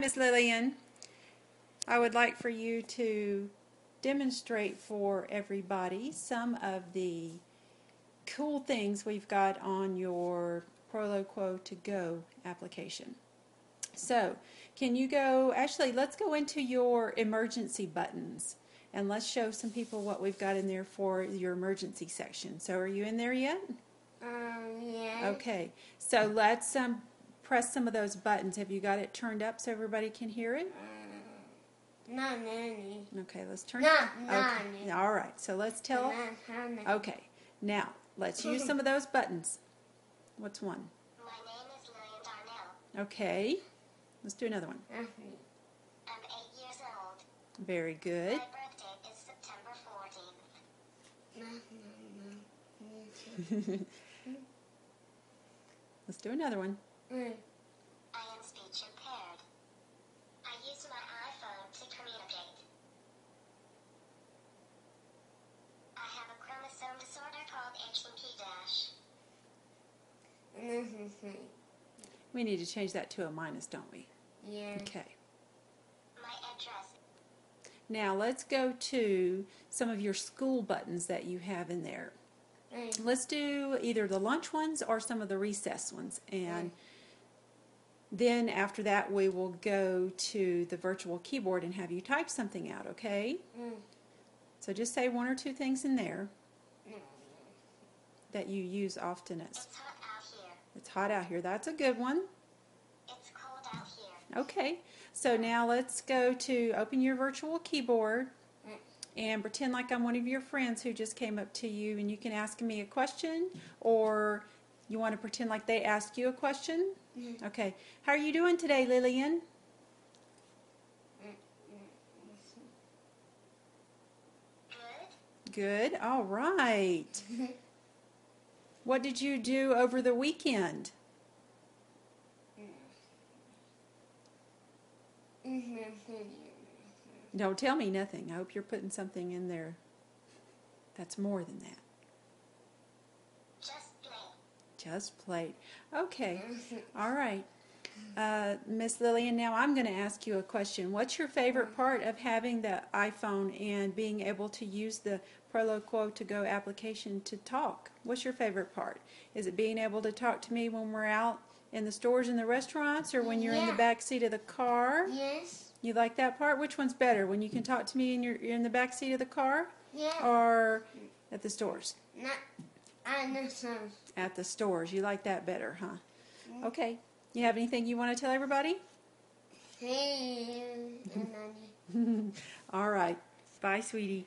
Miss Lillian, I would like for you to demonstrate for everybody some of the cool things we've got on your Proloquo2Go application. So, can you go, actually, let's go into your emergency buttons and let's show some people what we've got in there for your emergency section. So, are you in there yet? Um, yeah. Okay, so let's um, press some of those buttons. Have you got it turned up so everybody can hear it? Mm-hmm. No, nanny. Okay, let's turn No, it. no, Okay. no. All right, so let's tell. Okay, now let's use some of those buttons. What's one? My name is Lillian Darnell. Okay, let's do another one. I'm eight years old. Very good. My birthday is September 14th. No, no, no. Let's do another one. Mm. I am speech impaired. I use my iPhone to communicate. I have a chromosome disorder called HMP dash. Nothing. We need to change that to a minus, don't we? Yeah. Okay. My address Now let's go to some of your school buttons that you have in there. Mm. Let's do either the lunch ones or some of the recess ones. And then after that, we will go to the virtual keyboard and have you type something out, okay? Mm. So just say one or two things in there that you use often. It's hot out here. it's hot out here. That's a good one. It's cold out here. Okay. So now let's go to open your virtual keyboard and pretend like I'm one of your friends who just came up to you and you can ask me a question or you want to pretend like they ask you a question. Mhm. Okay. How are you doing today, Lillian? Good? Good. All right. What did you do over the weekend? Don't tell me nothing. I hope you're putting something in there that's more than that. Just play. Just played. Okay. All right. Uh, Miss Lillian, now I'm going to ask you a question. What's your favorite part of having the iPhone and being able to use the Proloquo2Go application to talk? What's your favorite part? Is it being able to talk to me when we're out in the stores and the restaurants or when you're in the back seat of the car? Yes. You like that part? Which one's better? When you can talk to me you're, you're in the back seat of the car Yeah. or at the stores? Not. At the stores. You like that better, huh? Okay. You have anything you want to tell everybody? Hey. All right. Bye, sweetie.